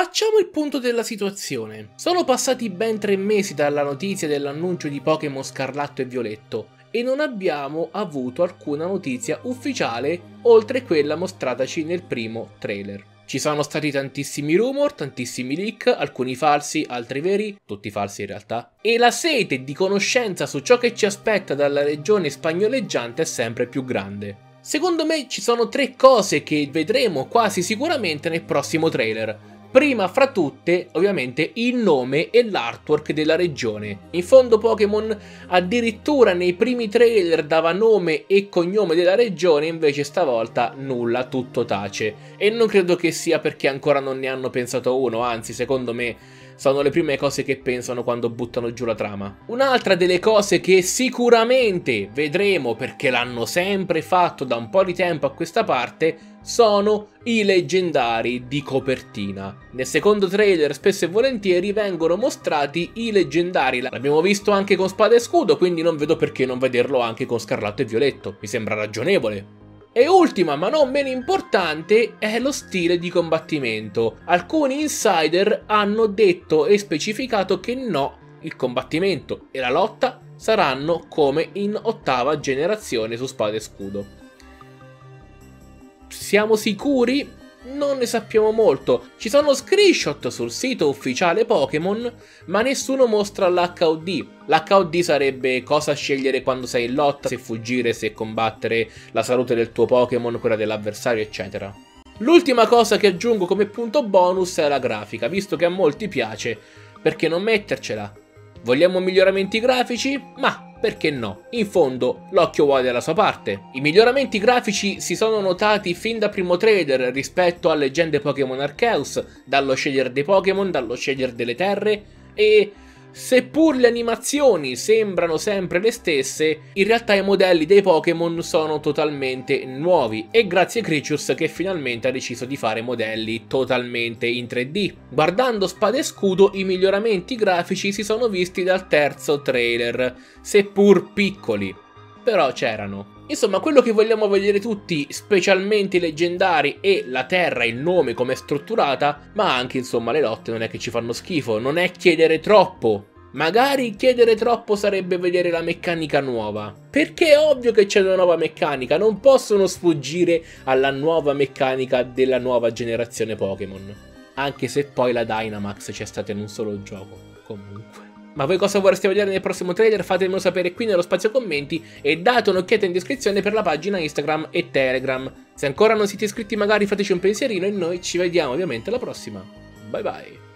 Facciamo il punto della situazione. Sono passati ben tre mesi dalla notizia dell'annuncio di Pokémon Scarlatto e Violetto e non abbiamo avuto alcuna notizia ufficiale oltre quella mostrataci nel primo trailer. Ci sono stati tantissimi rumor, tantissimi leak, alcuni falsi, altri veri, tutti falsi in realtà. E la sete di conoscenza su ciò che ci aspetta dalla regione spagnoleggiante è sempre più grande. Secondo me ci sono tre cose che vedremo quasi sicuramente nel prossimo trailer. Prima fra tutte, ovviamente, il nome e l'artwork della regione. In fondo Pokémon addirittura nei primi trailer dava nome e cognome della regione, invece stavolta nulla, tutto tace. E non credo che sia perché ancora non ne hanno pensato uno, anzi secondo me sono le prime cose che pensano quando buttano giù la trama. Un'altra delle cose che sicuramente vedremo perché l'hanno sempre fatto da un po' di tempo a questa parte sono i leggendari di copertina. Nel secondo trailer spesso e volentieri vengono mostrati i leggendari, l'abbiamo visto anche con spada e scudo, quindi non vedo perché non vederlo anche con scarlatto e violetto, mi sembra ragionevole. E ultima ma non meno importante è lo stile di combattimento. Alcuni insider hanno detto e specificato che no, il combattimento e la lotta saranno come in ottava generazione su spada e scudo. Siamo sicuri? non ne sappiamo molto. Ci sono screenshot sul sito ufficiale Pokémon, ma nessuno mostra l'HOD. L'HOD sarebbe cosa scegliere quando sei in lotta, se fuggire, se combattere, la salute del tuo Pokémon, quella dell'avversario, eccetera. L'ultima cosa che aggiungo come punto bonus è la grafica, visto che a molti piace, perché non mettercela? Vogliamo miglioramenti grafici? Ma perché no? In fondo, l'occhio vuole dalla sua parte. I miglioramenti grafici si sono notati fin da primo trailer rispetto a leggende Pokémon Arceus, dallo scegliere dei Pokémon, dallo scegliere delle terre, e Seppur le animazioni sembrano sempre le stesse, in realtà i modelli dei Pokémon sono totalmente nuovi e grazie a Creatures che finalmente ha deciso di fare modelli totalmente in 3D. Guardando Spada e Scudo i miglioramenti grafici si sono visti dal terzo trailer, seppur piccoli, però c'erano. Insomma, quello che vogliamo vedere tutti, specialmente i leggendari e la terra, il nome, come è strutturata, ma anche insomma le lotte non è che ci fanno schifo, non è chiedere troppo. Magari chiedere troppo sarebbe vedere la meccanica nuova. Perché è ovvio che c'è una nuova meccanica, non possono sfuggire alla nuova meccanica della nuova generazione Pokémon. Anche se poi la Dynamax c'è stata in un solo gioco, comunque. Ma voi cosa vorreste vedere nel prossimo trailer? Fatemelo sapere qui nello spazio commenti e date un'occhiata in descrizione per la pagina Instagram e Telegram. Se ancora non siete iscritti magari fateci un pensierino e noi ci vediamo ovviamente alla prossima. Bye bye.